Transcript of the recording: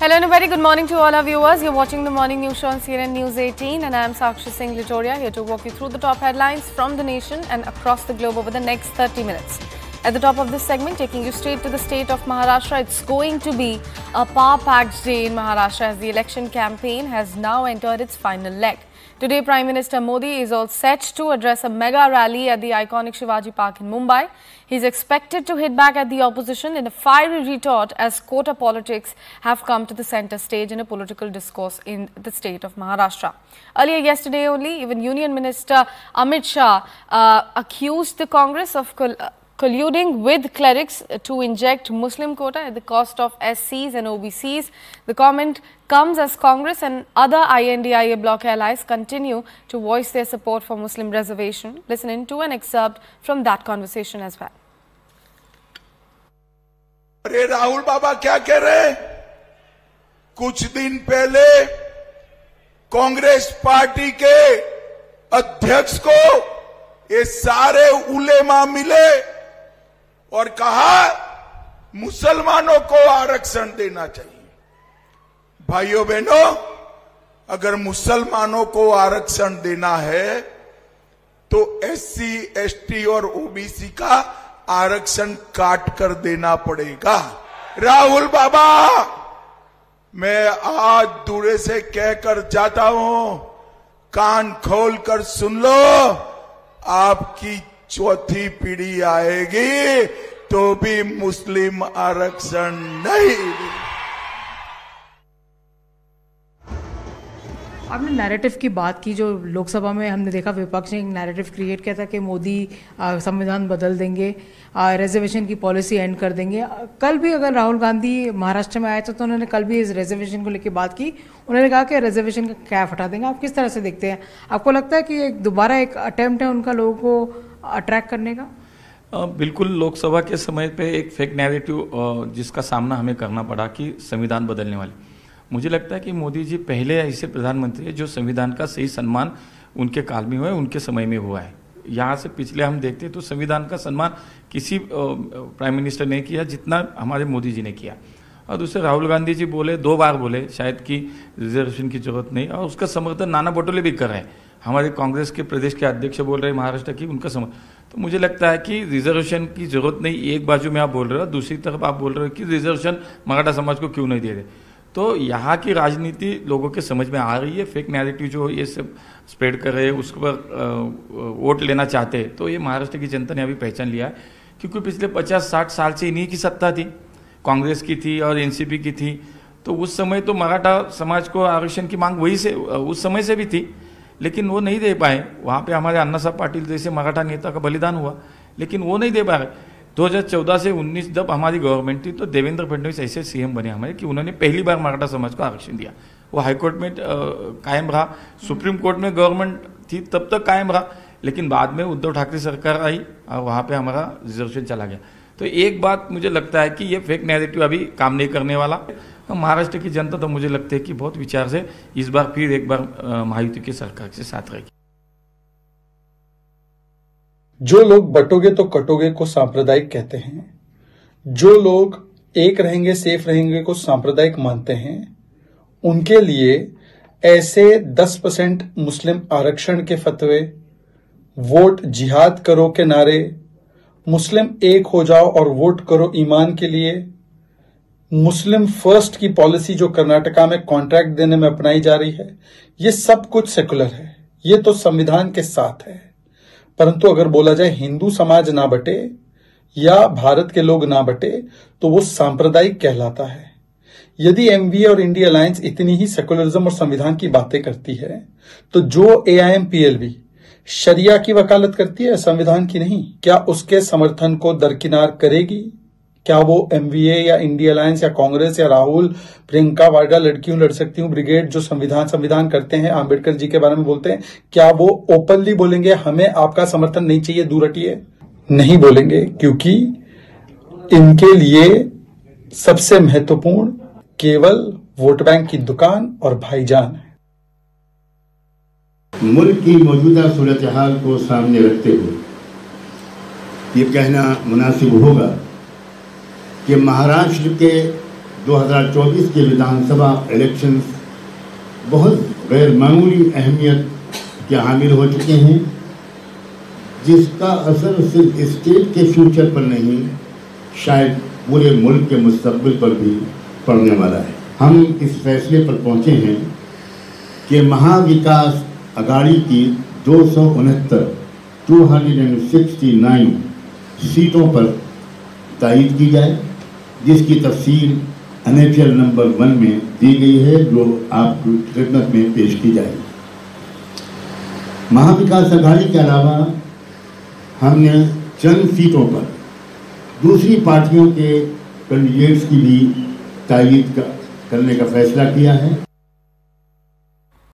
Hello and a very good morning to all our viewers. You're watching the morning news show on CNN News 18 and I am Sakshi Singh Litoria here to walk you through the top headlines from the nation and across the globe over the next 30 minutes. At the top of this segment, taking you straight to the state of Maharashtra, it's going to be a power-packed day in Maharashtra as the election campaign has now entered its final leg. Today, Prime Minister Modi is all set to address a mega rally at the iconic Shivaji Park in Mumbai. He's expected to hit back at the opposition in a fiery retort as quota politics have come to the center stage in a political discourse in the state of Maharashtra. Earlier yesterday only, even Union Minister Amit Shah uh, accused the Congress of colluding with clerics to inject Muslim quota at the cost of SCs and OBCs. The comment comes as Congress and other INDIA bloc allies continue to voice their support for Muslim reservation. Listen in to an excerpt from that conversation as well. अरे राहुल बाबा क्या कह रहे कुछ दिन पहले Congress party के अध्यक्ष को ये सारे उलेमा मिले और कहा मुसलमानों को आरक्षण देना चाहिए। भाइयों बहनों अगर मुसलमानों को आरक्षण देना है तो एससी, एसटी और ओबीसी का आरक्षण काट कर देना पड़ेगा। राहुल बाबा मैं आज दूरे से कहकर जाता हूँ कान खोल कर सुन लो आपकी चौथी पीढ़ी आएगी तो भी मुस्लिम आरक्षण नहीं। आपने नैरेटिव की बात की, जो लोकसभा में हमने देखा विपक्ष ने एक नैरेटिव क्रिएट किया था कि मोदी संविधान बदल देंगे रिजर्वेशन की पॉलिसी एंड कर देंगे। कल भी अगर राहुल गांधी महाराष्ट्र में आए थे तो उन्होंने कल भी इस रिजर्वेशन को लेकर बात की। उन्होंने कहा कि रिजर्वेशन का कैफ हटा देंगे। आप किस तरह से देखते हैं? आपको लगता है कि एक दोबारा एक अटेम्प्ट है उनका लोगों को अट्रैक्ट करने का? बिल्कुल, लोकसभा के समय पे एक फेक नैरेटिव जिसका सामना हमें करना पड़ा कि संविधान बदलने वाले। मुझे लगता है कि मोदी जी पहले ऐसे प्रधानमंत्री है, जो संविधान का सही सम्मान उनके काल में हुआ है, उनके समय में हुआ है। यहाँ से पिछले हम देखते हैं तो संविधान का सम्मान किसी प्राइम मिनिस्टर ने किया, जितना हमारे मोदी जी ने किया। और दूसरे, राहुल गांधी जी बोले, दो बार बोले, शायद कि रिजर्वेशन की ज़रूरत नहीं, और उसका समर्थन नाना पटोले भी कर रहे हैं। हमारे कांग्रेस के प्रदेश के अध्यक्ष बोल रहे हैं, महाराष्ट्र की, उनका समझ। तो मुझे लगता है कि रिजर्वेशन की ज़रूरत नहीं, एक बाजू में आप बोल रहे हो, दूसरी तरफ़ आप बोल रहे हो कि रिजर्वेशन मराठा समाज को क्यों नहीं दे रहे? तो यहाँ की राजनीति लोगों के समझ में आ रही है फेक नैरेटिव जो ये सब स्प्रेड कर रहे हैं, उसके पर वोट लेना चाहते हैं। तो ये महाराष्ट्र की जनता ने अभी पहचान लिया है, क्योंकि पिछले पचास साठ साल से इन्हीं की सत्ता थी। कांग्रेस की थी और एनसीपी की थी। तो उस समय तो मराठा समाज को आरक्षण की मांग वही से, उस समय से भी थी। लेकिन वो नहीं दे पाए। वहाँ पे हमारे अन्ना साहब पाटिल जैसे मराठा नेता का बलिदान हुआ, लेकिन वो नहीं दे पाए। 2014 से 19 जब हमारी गवर्नमेंट थी तो देवेंद्र फडणवीस ऐसे सीएम बने हमारे कि उन्होंने पहली बार मराठा समाज को आरक्षण दिया। वो हाईकोर्ट में कायम रहा। सुप्रीम कोर्ट में गवर्नमेंट थी, तब तक कायम रहा। लेकिन बाद में उद्धव ठाकरे सरकार आई और वहाँ पे हमारा रिजर्वेशन चला गया। तो एक बात मुझे लगता है कि ये फेक नेगेटिव अभी काम नहीं करने वाला। महाराष्ट्र की जनता तो मुझे लगता है कि बहुत विचार से इस बार फिर एक बार महायुति की सरकार के साथ रहेगी। जो लोग बटोगे तो कटोगे को सांप्रदायिक कहते हैं। जो लोग एक रहेंगे, सेफ़ रहेंगे को सांप्रदायिक मानते हैं, उनके लिए ऐसे 10 परसेंट मुस्लिम आरक्षण के फतवे, वोट जिहाद करो के नारे, मुस्लिम एक हो जाओ और वोट करो ईमान के लिए मुस्लिम फ़र्स्ट की पॉलिसी जो कर्नाटका में कॉन्ट्रैक्ट देने में अपनाई जा रही है, ये सब कुछ सेकुलर है। ये तो संविधान के साथ है। परंतु अगर बोला जाए हिंदू समाज ना बटे या भारत के लोग ना बटे तो वो सांप्रदायिक कहलाता है। यदि एमवीए और इंडिया अलायंस इतनी ही सेकुलरिज्म और संविधान की बातें करती है तो जो एआईएम पीएलबी शरिया की वकालत करती है, संविधान की नहीं, क्या उसके समर्थन को दरकिनार करेगी? क्या वो एमवीए या इंडिया अलायंस या कांग्रेस या राहुल प्रियंका वाड्रा लड़कियों लड़ सकती हूँ ब्रिगेड जो संविधान संविधान करते हैं आम्बेडकर जी के बारे में बोलते हैं, क्या वो ओपनली बोलेंगे, हमें आपका समर्थन नहीं चाहिए, दूर हटिए? नहीं बोलेंगे, क्योंकि इनके लिए सबसे महत्वपूर्ण केवल वोट बैंक की दुकान और भाईजान है। मुल्क की मौजूदा सूरत हाल को सामने रखते हुए ये कहना मुनासिब होगा कि महाराष्ट्र के 2024 के विधानसभा इलेक्शंस बहुत गैर मामूली अहमियत के हामिल हो चुके हैं, जिसका असर सिर्फ़ स्टेट के फ्यूचर पर नहीं, शायद पूरे मुल्क के मुस्तबिल पर भी पड़ने वाला है। हम इस फैसले पर पहुँचे हैं कि महाविकास अगाड़ी की दो सौ उनहत्तर two hundred and sixty nine सीटों पर तायद की जाए। जिसकी तफसील एन नंबर वन में दी गई है, जो आपकी खिदमत में पेश की जाएगी। महाविकास अघाड़ी के अलावा हमने चंद सीटों पर दूसरी पार्टियों के कैंडिडेट्स की भी तायद करने का फैसला किया है।